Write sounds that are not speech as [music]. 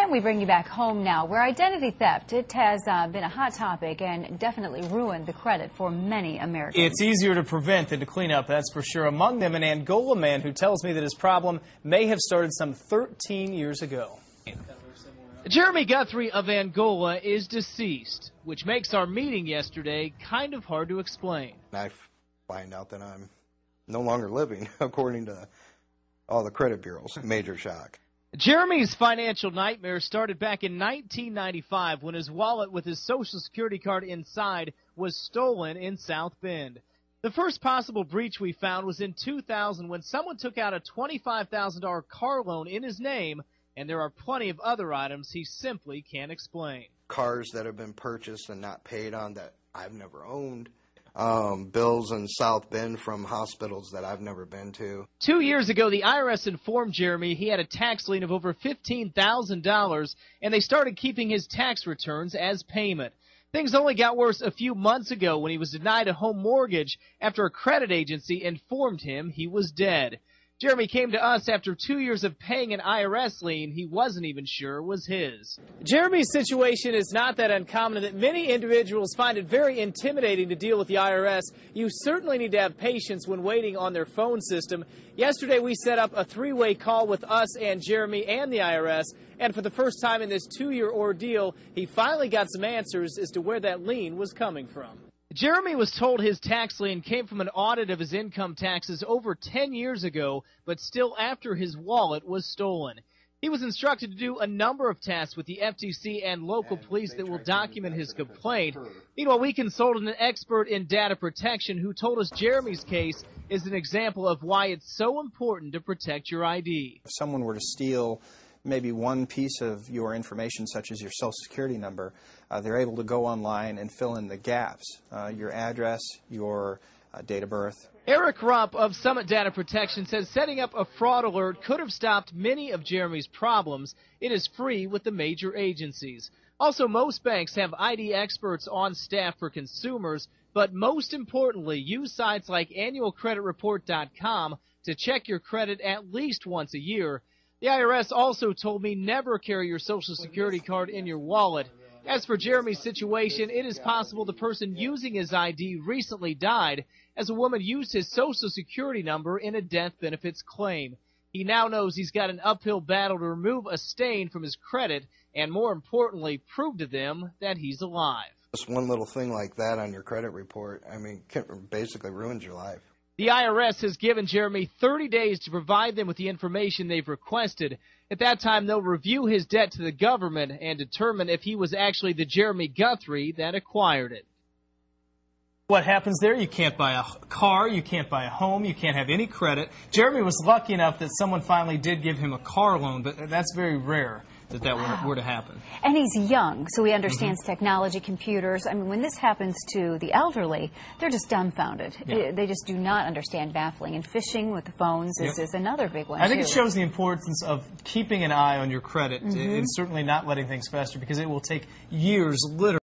And we bring you back home now, where identity theft, it has uh, been a hot topic and definitely ruined the credit for many Americans. It's easier to prevent than to clean up, that's for sure. Among them, an Angola man who tells me that his problem may have started some 13 years ago. Jeremy Guthrie of Angola is deceased, which makes our meeting yesterday kind of hard to explain. I find out that I'm no longer living, [laughs] according to all the credit bureaus. Major shock. Jeremy's financial nightmare started back in 1995 when his wallet with his social security card inside was stolen in South Bend. The first possible breach we found was in 2000 when someone took out a $25,000 car loan in his name, and there are plenty of other items he simply can't explain. Cars that have been purchased and not paid on that I've never owned um, bills in South Bend from hospitals that I've never been to. Two years ago, the IRS informed Jeremy he had a tax lien of over $15,000, and they started keeping his tax returns as payment. Things only got worse a few months ago when he was denied a home mortgage after a credit agency informed him he was dead. Jeremy came to us after two years of paying an IRS lien he wasn't even sure was his. Jeremy's situation is not that uncommon that many individuals find it very intimidating to deal with the IRS. You certainly need to have patience when waiting on their phone system. Yesterday, we set up a three way call with us and Jeremy and the IRS. And for the first time in this two year ordeal, he finally got some answers as to where that lien was coming from. Jeremy was told his tax lien came from an audit of his income taxes over 10 years ago, but still after his wallet was stolen. He was instructed to do a number of tasks with the FTC and local police that will document his complaint. Meanwhile, we consulted an expert in data protection who told us Jeremy's case is an example of why it's so important to protect your ID. If someone were to steal maybe one piece of your information, such as your social security number, uh, they're able to go online and fill in the gaps, uh, your address, your uh, date of birth. Eric Rupp of Summit Data Protection says setting up a fraud alert could have stopped many of Jeremy's problems. It is free with the major agencies. Also, most banks have ID experts on staff for consumers, but most importantly, use sites like annualcreditreport.com to check your credit at least once a year. The IRS also told me never carry your Social Security card in your wallet. As for Jeremy's situation, it is possible the person using his ID recently died as a woman used his Social Security number in a death benefits claim. He now knows he's got an uphill battle to remove a stain from his credit and, more importantly, prove to them that he's alive. Just one little thing like that on your credit report, I mean, basically ruins your life. The IRS has given Jeremy 30 days to provide them with the information they've requested. At that time, they'll review his debt to the government and determine if he was actually the Jeremy Guthrie that acquired it. What happens there? You can't buy a car, you can't buy a home, you can't have any credit. Jeremy was lucky enough that someone finally did give him a car loan, but that's very rare that that wow. were, to happen. And he's young, so he understands mm-hmm. technology, computers. I mean, when this happens to the elderly, they're just dumbfounded. Yeah. They just do not understand baffling. And phishing with the phones is, yep. is another big one. I think too. it shows the importance of keeping an eye on your credit mm-hmm. and certainly not letting things fester because it will take years, literally.